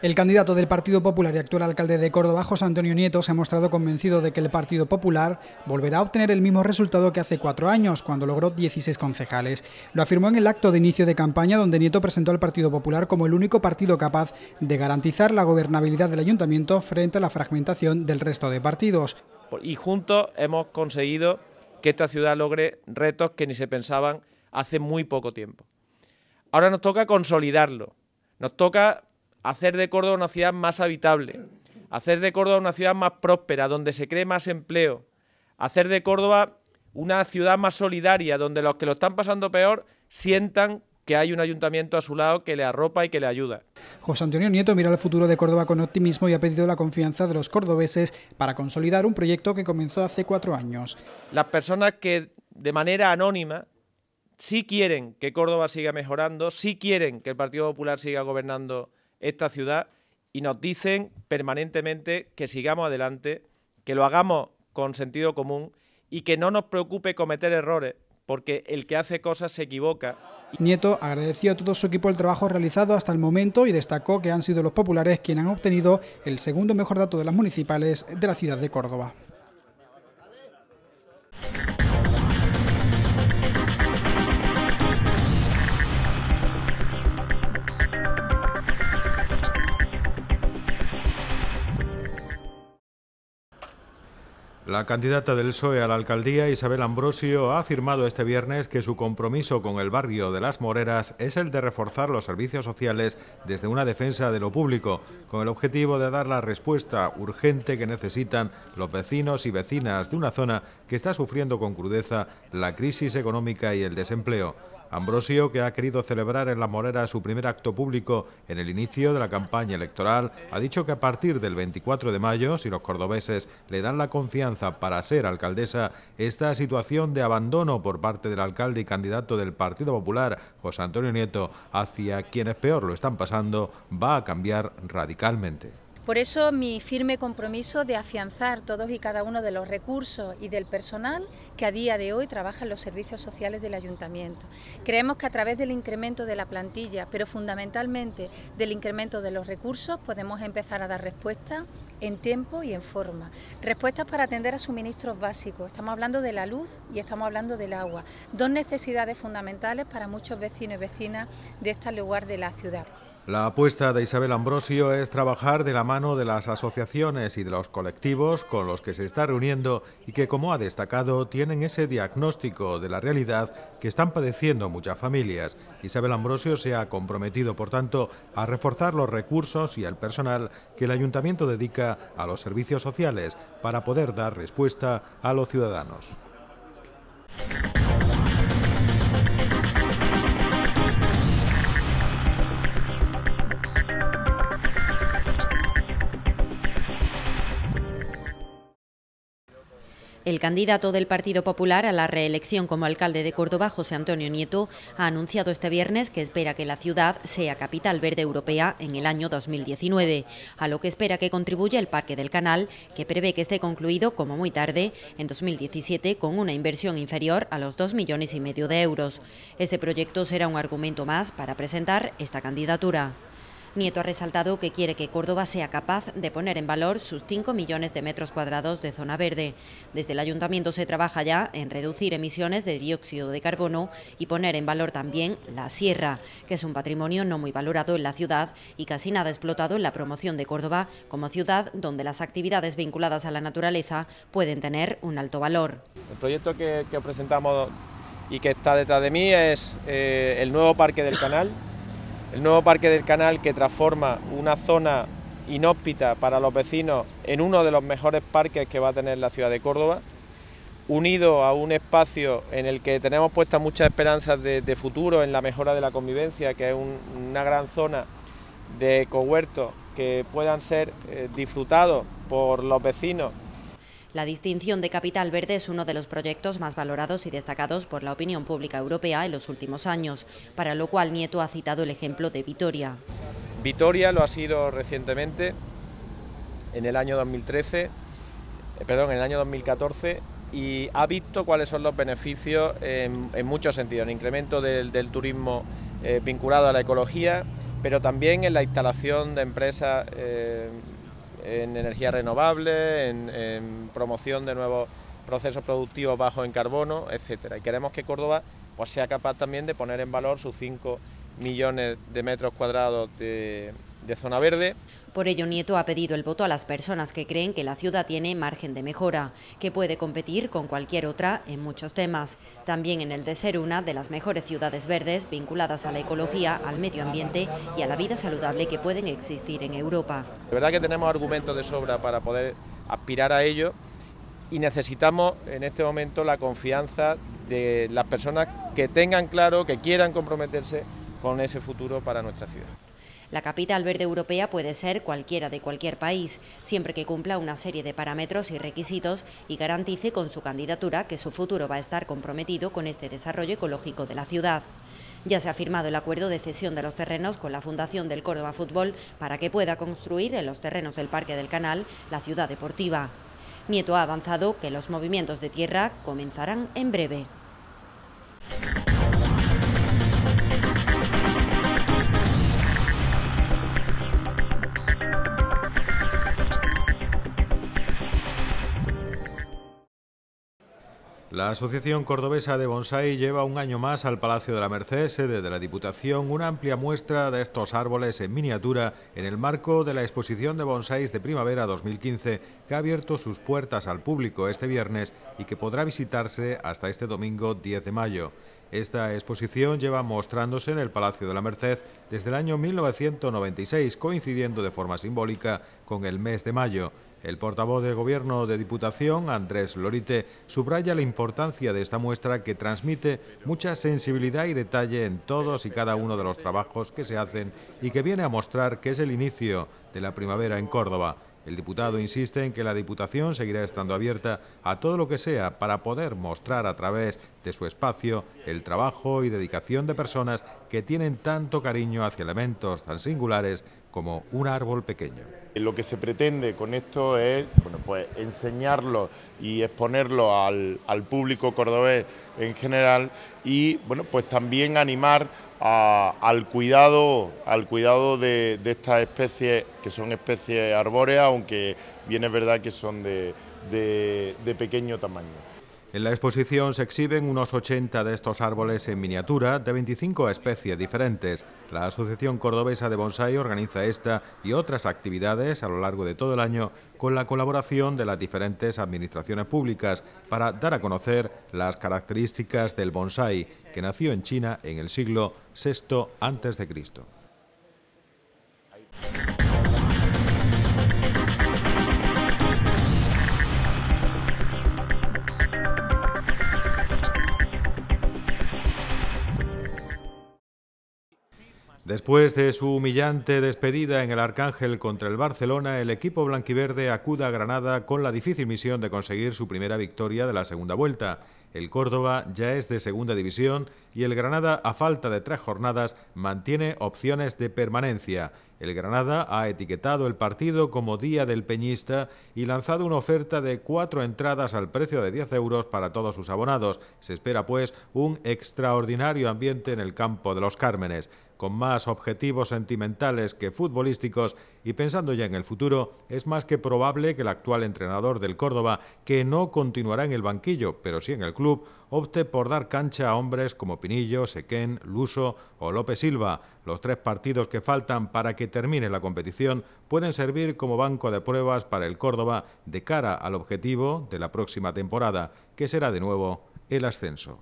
El candidato del Partido Popular y actual alcalde de Córdoba, José Antonio Nieto, se ha mostrado convencido de que el Partido Popular volverá a obtener el mismo resultado que hace cuatro años, cuando logró 16 concejales. Lo afirmó en el acto de inicio de campaña, donde Nieto presentó al Partido Popular como el único partido capaz de garantizar la gobernabilidad del ayuntamiento frente a la fragmentación del resto de partidos. Y juntos hemos conseguido que esta ciudad logre retos que ni se pensaban hace muy poco tiempo. Ahora nos toca consolidarlo, nos toca hacer de Córdoba una ciudad más habitable, hacer de Córdoba una ciudad más próspera, donde se cree más empleo, hacer de Córdoba una ciudad más solidaria, donde los que lo están pasando peor sientan que hay un ayuntamiento a su lado que le arropa y que le ayuda. José Antonio Nieto mira el futuro de Córdoba con optimismo y ha pedido la confianza de los cordobeses para consolidar un proyecto que comenzó hace cuatro años. Las personas que de manera anónima sí quieren que Córdoba siga mejorando, sí quieren que el Partido Popular siga gobernando esta ciudad y nos dicen permanentemente que sigamos adelante, que lo hagamos con sentido común y que no nos preocupe cometer errores, porque el que hace cosas se equivoca. Nieto agradeció a todo su equipo el trabajo realizado hasta el momento y destacó que han sido los populares quienes han obtenido el segundo mejor dato de las municipales de la ciudad de Córdoba. La candidata del PSOE a la alcaldía, Isabel Ambrosio, ha afirmado este viernes que su compromiso con el barrio de Las Moreras es el de reforzar los servicios sociales desde una defensa de lo público, con el objetivo de dar la respuesta urgente que necesitan los vecinos y vecinas de una zona que está sufriendo con crudeza la crisis económica y el desempleo. Ambrosio, que ha querido celebrar en La Morera su primer acto público en el inicio de la campaña electoral, ha dicho que a partir del 24 de mayo, si los cordobeses le dan la confianza para ser alcaldesa, esta situación de abandono por parte del alcalde y candidato del Partido Popular, José Antonio Nieto, hacia quienes peor lo están pasando, va a cambiar radicalmente. Por eso mi firme compromiso de afianzar todos y cada uno de los recursos y del personal que a día de hoy trabaja en los servicios sociales del ayuntamiento. Creemos que a través del incremento de la plantilla, pero fundamentalmente del incremento de los recursos, podemos empezar a dar respuesta en tiempo y en forma. Respuestas para atender a suministros básicos. Estamos hablando de la luz y estamos hablando del agua. Dos necesidades fundamentales para muchos vecinos y vecinas de este lugar de la ciudad. La apuesta de Isabel Ambrosio es trabajar de la mano de las asociaciones y de los colectivos con los que se está reuniendo y que, como ha destacado, tienen ese diagnóstico de la realidad que están padeciendo muchas familias. Isabel Ambrosio se ha comprometido, por tanto, a reforzar los recursos y el personal que el ayuntamiento dedica a los servicios sociales para poder dar respuesta a los ciudadanos. El candidato del Partido Popular a la reelección como alcalde de Córdoba, José Antonio Nieto, ha anunciado este viernes que espera que la ciudad sea capital verde europea en el año 2019, a lo que espera que contribuya el Parque del Canal, que prevé que esté concluido como muy tarde en 2017 con una inversión inferior a los 2 millones y medio de euros. Este proyecto será un argumento más para presentar esta candidatura. Nieto ha resaltado que quiere que Córdoba sea capaz de poner en valor sus 5 millones de metros cuadrados de zona verde. Desde el ayuntamiento se trabaja ya en reducir emisiones de dióxido de carbono y poner en valor también la sierra, que es un patrimonio no muy valorado en la ciudad y casi nada explotado en la promoción de Córdoba como ciudad donde las actividades vinculadas a la naturaleza pueden tener un alto valor. El proyecto que, presentamos y que está detrás de mí es eh, el nuevo Parque del Canal, el nuevo Parque del Canal que transforma una zona inhóspita para los vecinos en uno de los mejores parques que va a tener la ciudad de Córdoba, unido a un espacio en el que tenemos puestas muchas esperanzas de, futuro en la mejora de la convivencia, que es una gran zona de cohuertos que puedan ser eh, disfrutados por los vecinos la distinción de Capital Verde es uno de los proyectos más valorados y destacados por la opinión pública europea en los últimos años, para lo cual Nieto ha citado el ejemplo de Vitoria. Vitoria lo ha sido recientemente, en el año 2013, eh, perdón, en el año 2014, y ha visto cuáles son los beneficios en, muchos sentidos, el incremento del, turismo eh, vinculado a la ecología, pero también en la instalación de empresas eh, en energía renovable, en, promoción de nuevos procesos productivos bajos en carbono, etcétera. Y queremos que Córdoba pues, sea capaz también de poner en valor sus 5 millones de metros cuadrados de, de zona verde. Por ello, Nieto ha pedido el voto a las personas que creen que la ciudad tiene margen de mejora, que puede competir con cualquier otra en muchos temas, también en el de ser una de las mejores ciudades verdes vinculadas a la ecología, al medio ambiente y a la vida saludable que pueden existir en Europa. De verdad que tenemos argumentos de sobra para poder aspirar a ello y necesitamos en este momento la confianza de las personas que tengan claro, que quieran comprometerse con ese futuro para nuestra ciudad. La capital verde europea puede ser cualquiera de cualquier país, siempre que cumpla una serie de parámetros y requisitos y garantice con su candidatura que su futuro va a estar comprometido con este desarrollo ecológico de la ciudad. Ya se ha firmado el acuerdo de cesión de los terrenos con la Fundación del Córdoba Fútbol para que pueda construir en los terrenos del Parque del Canal la ciudad deportiva. Nieto ha avanzado que los movimientos de tierra comenzarán en breve. La Asociación Cordobesa de Bonsai lleva un año más al Palacio de la Merced, sede de la Diputación, una amplia muestra de estos árboles en miniatura en el marco de la exposición de bonsáis de primavera 2015 que ha abierto sus puertas al público este viernes y que podrá visitarse hasta este domingo 10 de mayo. Esta exposición lleva mostrándose en el Palacio de la Merced desde el año 1996, coincidiendo de forma simbólica con el mes de mayo. El portavoz del Gobierno de Diputación, Andrés Lorite, subraya la importancia de esta muestra que transmite mucha sensibilidad y detalle en todos y cada uno de los trabajos que se hacen y que viene a mostrar que es el inicio de la primavera en Córdoba. El diputado insiste en que la Diputación seguirá estando abierta a todo lo que sea para poder mostrar a través de su espacio el trabajo y dedicación de personas que tienen tanto cariño hacia elementos tan singulares como un árbol pequeño. Lo que se pretende con esto es bueno, pues enseñarlo y exponerlo al, público cordobés en general y bueno, pues también animar al cuidado, al cuidado de, estas especies que son especies arbóreas, aunque bien es verdad que son de pequeño tamaño. En la exposición se exhiben unos 80 de estos árboles en miniatura de 25 especies diferentes. La Asociación Cordobesa de Bonsai organiza esta y otras actividades a lo largo de todo el año con la colaboración de las diferentes administraciones públicas para dar a conocer las características del bonsai, que nació en China en el siglo VI a.C. Después de su humillante despedida en el Arcángel contra el Barcelona, el equipo blanquiverde acude a Granada con la difícil misión de conseguir su primera victoria de la segunda vuelta. El Córdoba ya es de segunda división y el Granada, a falta de tres jornadas, mantiene opciones de permanencia. El Granada ha etiquetado el partido como Día del Peñista y lanzado una oferta de cuatro entradas al precio de 10 euros para todos sus abonados. Se espera, pues, un extraordinario ambiente en el campo de los Cármenes con más objetivos sentimentales que futbolísticos y pensando ya en el futuro, es más que probable que el actual entrenador del Córdoba, que no continuará en el banquillo, pero sí en el club, opte por dar cancha a hombres como Pinillo, Sequén, Luso o López Silva. Los tres partidos que faltan para que termine la competición pueden servir como banco de pruebas para el Córdoba de cara al objetivo de la próxima temporada, que será de nuevo el ascenso.